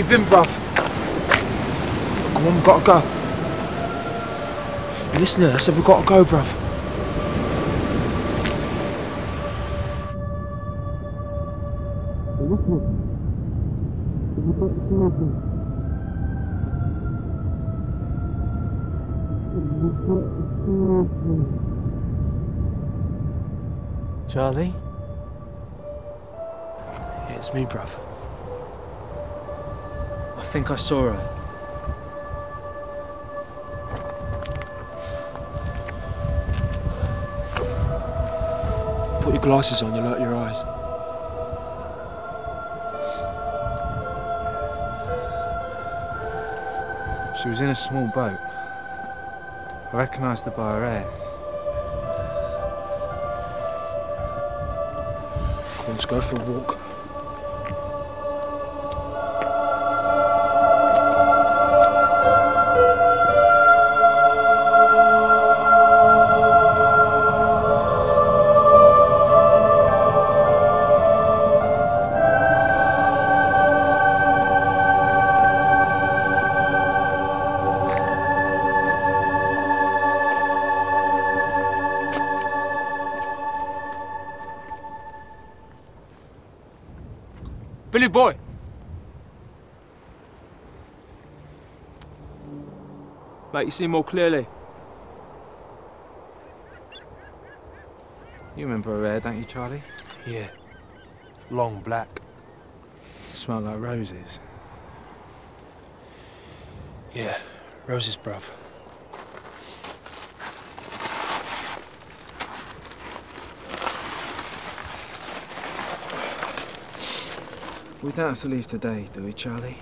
You been, bruv? Come on, we gotta go. You listen to I said we gotta go, bruv. Charlie? Yeah, it's me, bruv. I think I saw her. Put your glasses on, you'll hurt your eyes. She was in a small boat. I recognised her by her hair. Let's go for a walk. Billy boy! Mate, you see more clearly. You remember her hair, don't you, Charlie? Yeah. Long black. Smell like roses. Yeah. Roses, bruv. We don't have to leave today, do we, Charlie?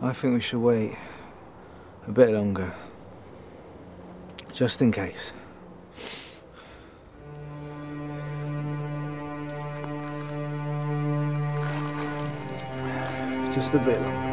I think we should wait a bit longer. Just in case. Just a bit longer.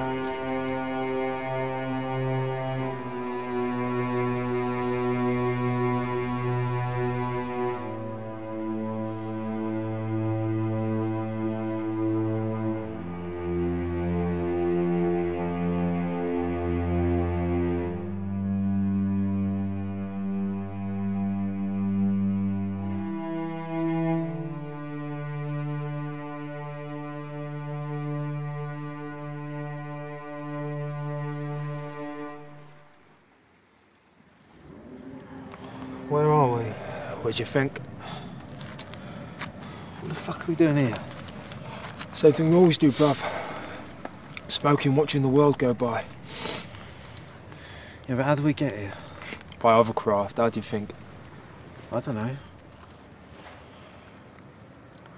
What'd you think? What the fuck are we doing here? Same thing we always do, bruv. Smoking, watching the world go by. Yeah, but how do we get here? By hovercraft, how do you think? I don't know.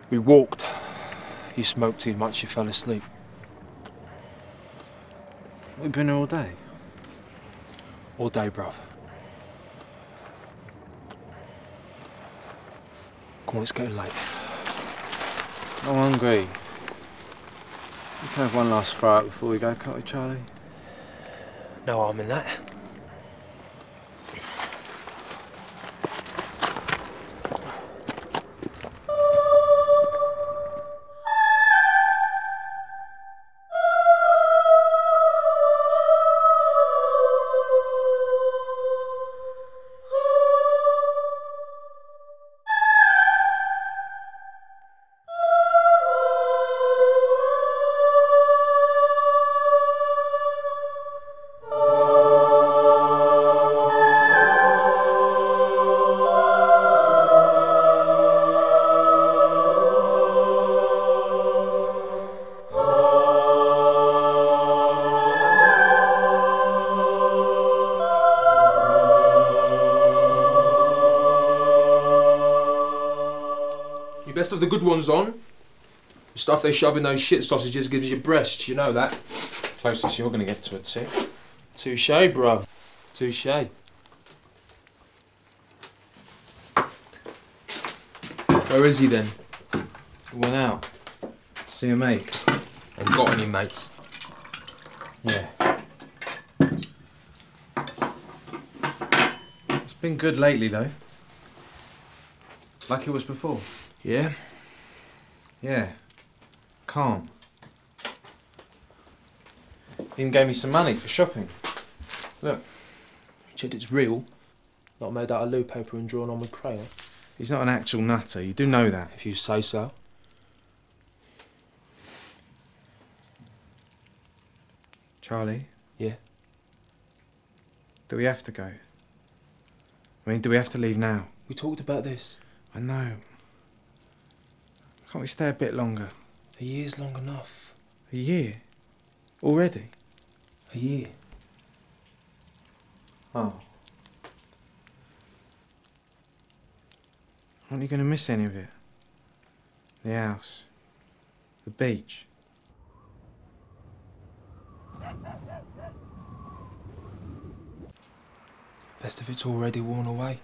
We walked. You smoked too much, you fell asleep. We've been here all day. All day, bruv. Come on, it's getting late. I'm hungry. We can have one last fry before we go, can't we, Charlie? No harm in that. You best have the good ones on. The stuff they shove in those shit sausages gives you breasts, you know that. Closest you're going to get to a tick. Touche, bruv. Touche. Where is he then? Went out. See a mate. Ain't got any mates. Yeah. It's been good lately, though. Like it was before. Yeah? Yeah. Calm. Even gave me some money for shopping. Look, Checked it's real. Not made out of loo paper and drawn on with crayon. he's not an actual nutter. You do know that. If you say so. Charlie? Yeah? Do we have to go? I mean, do we have to leave now? We talked about this. I know. Can't we stay a bit longer? A year's long enough. A year? Already? A year. Oh. Aren't you going to miss any of it? The house. The beach. Best if it's already worn away.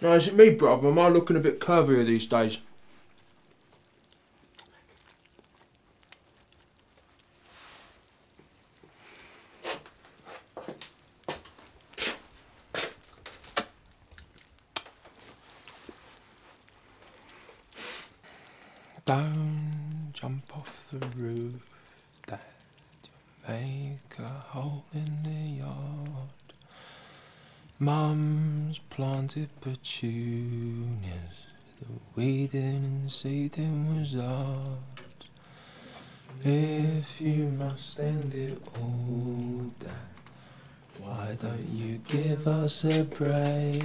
Now, is it me, brother? Am I looking a bit curvier these days? Don't jump off the roof. You make a hole in the yard. Mum's planted petunias. The weeding and seeding was art. If you must end it all, Dad, why don't you give us a break?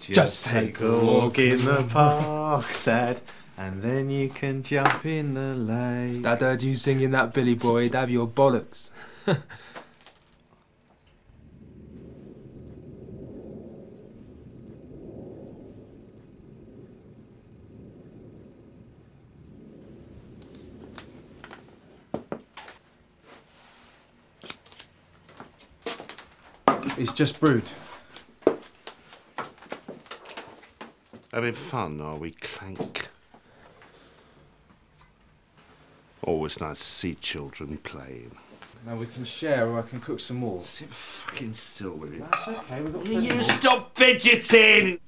Just take a walk in the park, Dad, and then you can jump in the lake. Dad heard you singing that, Billy boy. He'd have your bollocks. It's just brewed. Having fun, are we, Clank? Always nice to see children playing. Now we can share, or I can cook some more. Sit fucking still with you. That's okay. We've got You stop fidgeting!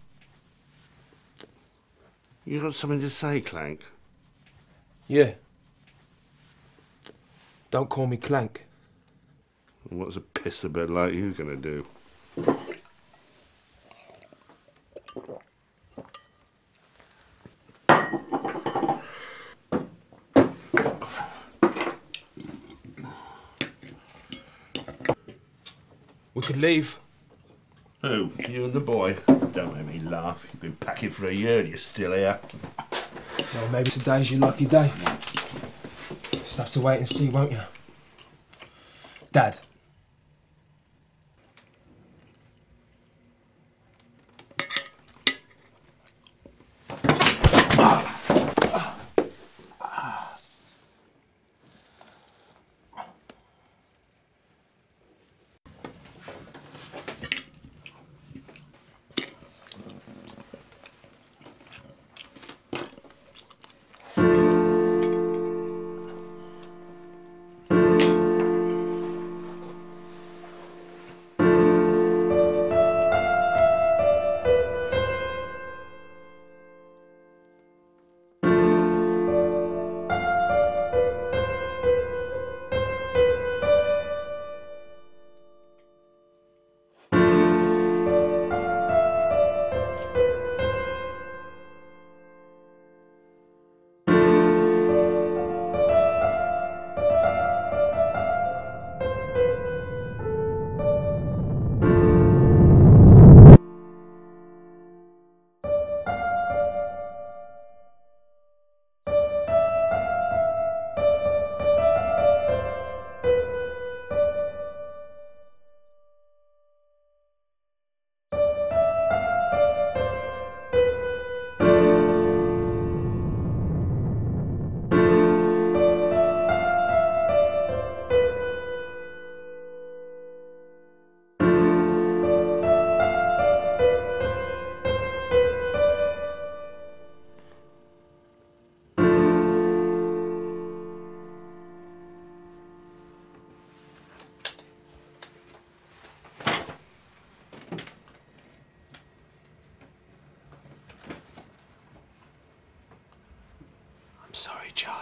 You got something to say, Clank? Yeah. Don't call me Clank. What's a pisser bird like you gonna do? We could leave. Who? You and the boy? Don't make me laugh. You've been packing for a year and you're still here. Well, maybe today's your lucky day. Just have to wait and see, won't you? Dad.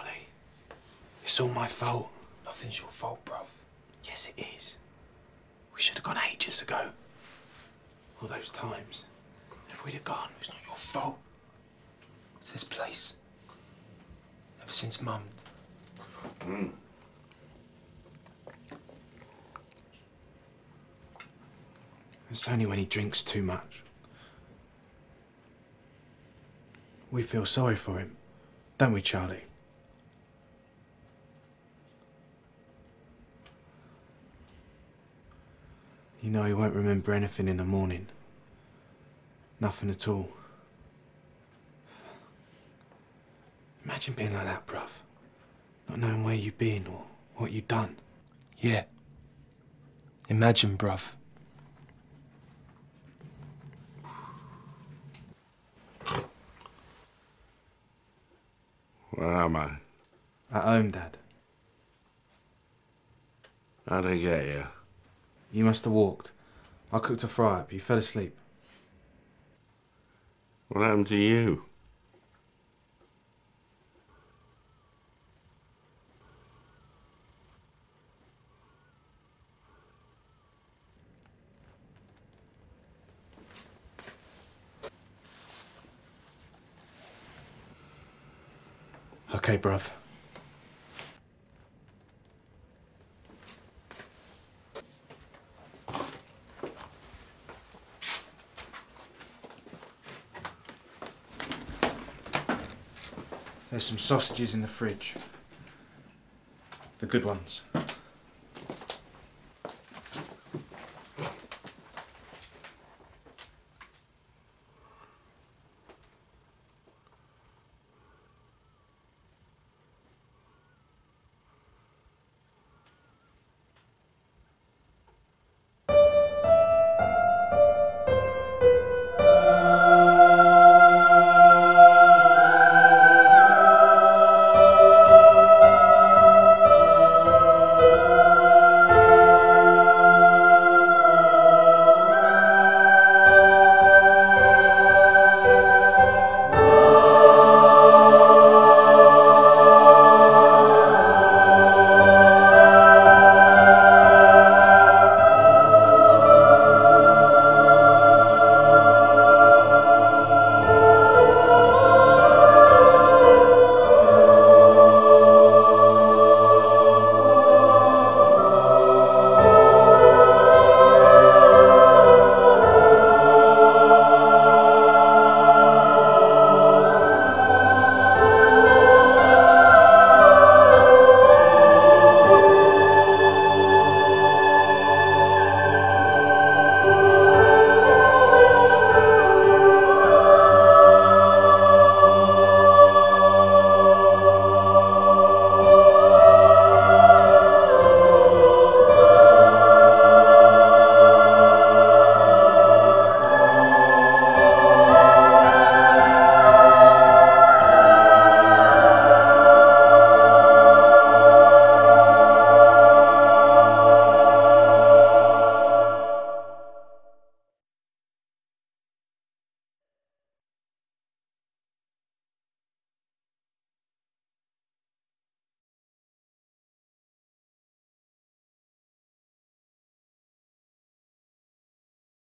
Charlie. It's all my fault. Nothing's your fault, bruv. Yes, it is. We should have gone ages ago. All those times. If we'd have gone. It's not your fault. It's this place. Ever since Mum. Hmm. It's only when he drinks too much. We feel sorry for him, don't we, Charlie? You know he won't remember anything in the morning. Nothing at all. Imagine being like that, bruv. Not knowing where you've been or what you've done. Yeah. Imagine, bruv. Where am I? At home, Dad. How'd I get here? You must have walked. I cooked a fry up. You fell asleep. What happened to you? Okay, bruv. There's some sausages in the fridge. The good ones.